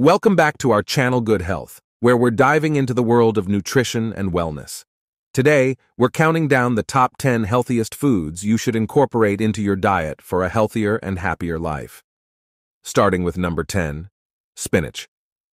Welcome back to our channel Good Health, where we're diving into the world of nutrition and wellness. Today, we're counting down the top 10 healthiest foods you should incorporate into your diet for a healthier and happier life. Starting with number 10, spinach.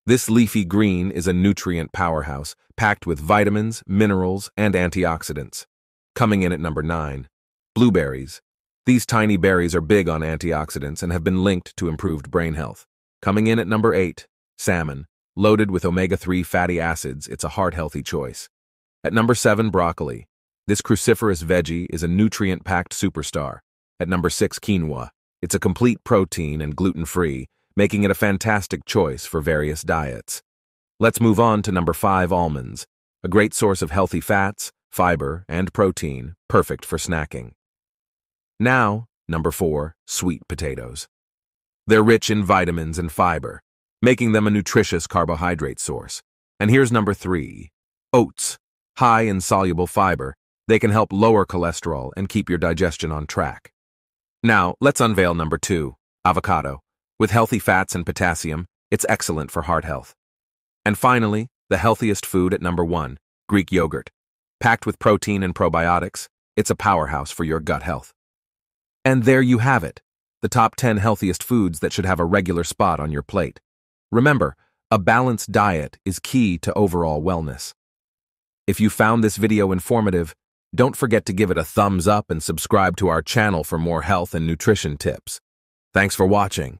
This leafy green is a nutrient powerhouse, packed with vitamins, minerals, and antioxidants. Coming in at number 9, blueberries. These tiny berries are big on antioxidants and have been linked to improved brain health. Coming in at number 8, salmon. Loaded with omega-3 fatty acids, it's a heart-healthy choice. At number 7, broccoli. This cruciferous veggie is a nutrient-packed superstar. At number 6, quinoa. It's a complete protein and gluten-free, making it a fantastic choice for various diets. Let's move on to number 5, almonds. A great source of healthy fats, fiber, and protein, perfect for snacking. Now, number 4, sweet potatoes. They're rich in vitamins and fiber, making them a nutritious carbohydrate source. And here's number three, oats. High in soluble fiber, they can help lower cholesterol and keep your digestion on track. Now, let's unveil number two, avocado. With healthy fats and potassium, it's excellent for heart health. And finally, the healthiest food at number one, Greek yogurt. Packed with protein and probiotics, it's a powerhouse for your gut health. And there you have it, the top 10 healthiest foods that should have a regular spot on your plate. Remember, a balanced diet is key to overall wellness. If you found this video informative, don't forget to give it a thumbs up and subscribe to our channel for more health and nutrition tips. Thanks for watching.